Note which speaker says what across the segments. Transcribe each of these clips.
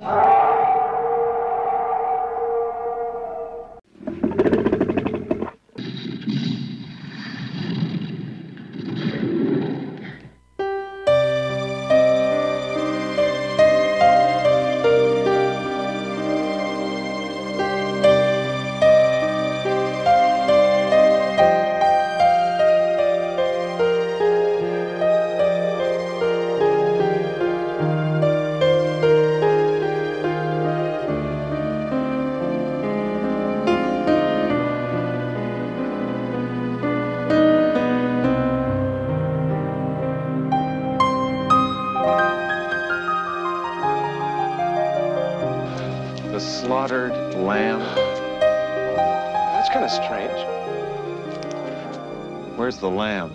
Speaker 1: The slaughtered lamb.
Speaker 2: That's kind of strange.
Speaker 1: Where's the lamb?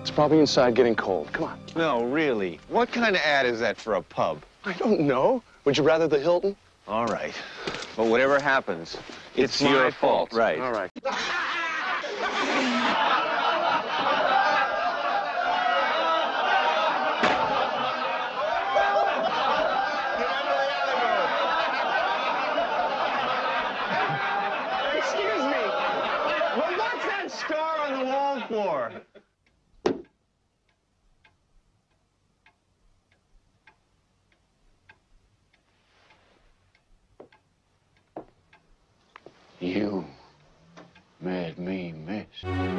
Speaker 2: It's probably inside getting cold. Come on.
Speaker 1: No, really. What kind of ad is that for a pub?
Speaker 2: I don't know. Would you rather the Hilton?
Speaker 1: All right. But whatever happens, it's,
Speaker 2: It's my
Speaker 1: your fault. Right.
Speaker 2: All right.
Speaker 1: Excuse me. Well, what's that scar on the wall for?
Speaker 3: You made me miss.